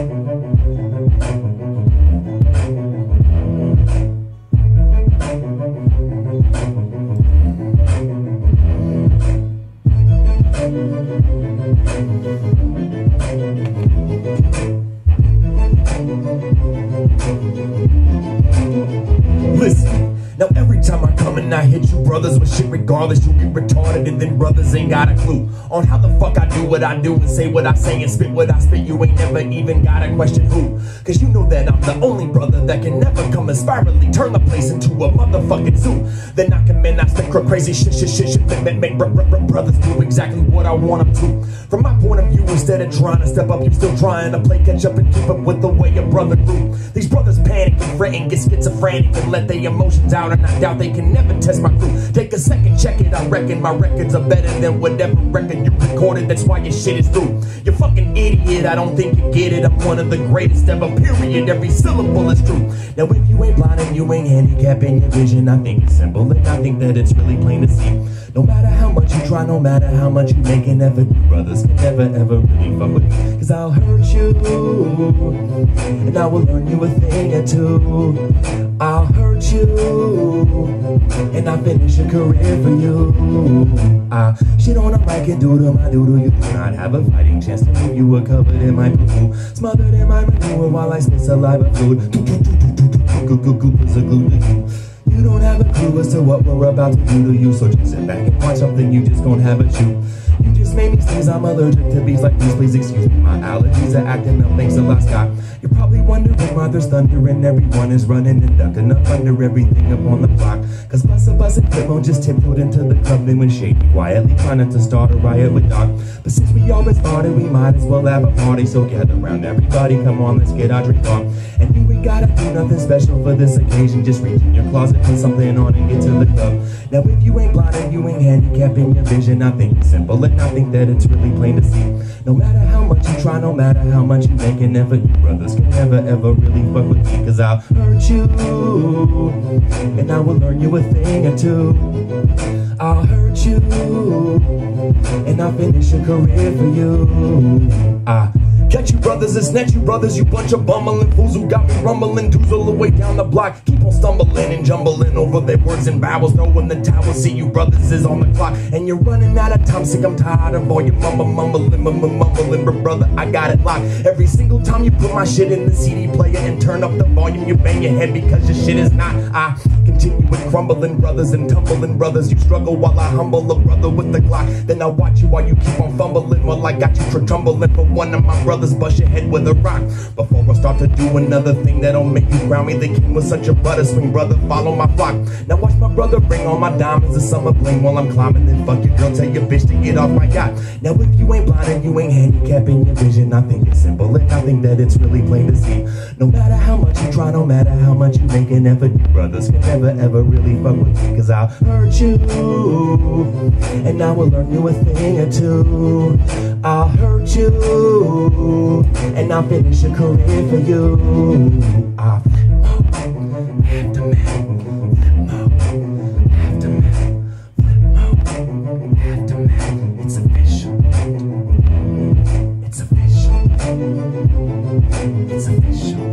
I hit you brothers with shit regardless. You get retarded and then brothers ain't got a clue on how the fuck I do what I do and say what I say and spit what I spit. You ain't never even got a question who. Cause you know that I'm the only brother that can never come and spirally turn the place into a motherfucking zoo. Then I come in, I spit crazy shit, shit, shit, shit, make, make, br br br brothers do exactly what I want them to. From my point of view, instead of trying to step up, you're still trying to play catch up and keep up with the way your brother grew. These brothers panic and fret and get schizophrenic and let their emotions out, and I doubt they can never test my crew. Take a second, I reckon my records are better than whatever record you recorded. That's why your shit is through. You fucking idiot, I don't think you get it. I'm one of the greatest ever, period. Every syllable is true. Now, if you ain't blind and you ain't handicapping your vision, I think it's simple and I think that it's really plain to see. No matter how much you try, no matter how much you make an effort, you brothers can never ever really fuck with me. Cause I'll hurt you, and I will learn you a thing or two. I'll hurt you, and I'll finish a career for you. I shit on a mic and doodle my doodle. You do not have a fighting chance to. You were covered in my poo smothered in my manure while I spit saliva to you. You don't have a clue as to what we're about to do to you, so just sit back and watch something you just gonna have a chew. You just made me sneeze, I'm allergic to bees like these, please excuse me. My allergies are acting up, thanks a lot, Scott. You're probably wondering why there's thunder and everyone is running and ducking up under everything up on the block. Cause Busta Bus and Flipmo just tiptoed into the club and went shady, quietly trying to start a riot with Doc. But since we been started, we might as well have a party, so gather around everybody, come on, let's get our drink on. And you ain't gotta do nothing special for this occasion, just reach in your closet, put something on and get to the club. Now if you ain't blind and you ain't handicapped in your vision, I think it's simple and I think that it's really plain to see. No matter how much you try, no matter how much you make an effort, you brothers can never ever really fuck with me, cause I'll hurt you, and I will learn you a thing or two. I'll hurt you, and I'll finish a career for you. I Catch you brothers and snatch you brothers, you bunch of bumbling fools who got me rumbling, doozle the way down the block. Keep on stumbling and jumbling over their words and vowels, knowing the tower. See you brothers is on the clock, and you're running out of time. Sick, I'm tired of all your mumble, mumbling, mumbling, mumbling, but brother, I got it locked. Every single time you put my shit in the CD player and turn up the volume, you bang your head because your shit is not. I continue with crumbling brothers and tumbling brothers. You struggle while I humble a brother with the Glock. Then I watch you while you keep on fumbling while I got you for tumbling for one of my brothers brothers bust your head with a rock. Before I start to do another thing that'll make you crown me the king with such a butter swing, brother. Follow my flock. Now watch my brother bring all my diamonds and summer bling while I'm climbing. Then fuck your girl, tell your bitch to get off my yacht. Now if you ain't blind and you ain't handicapping your vision, I think it's simple and I think that it's really plain to see. No matter how much you try, no matter how much you make an effort, you brothers can never ever really fuck with me. Cause I'll hurt you and I will learn you a thing or two. I'll hurt you and I'll finish a career for you. I'll It's official. It's official. It's official.